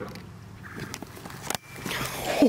Esperamos.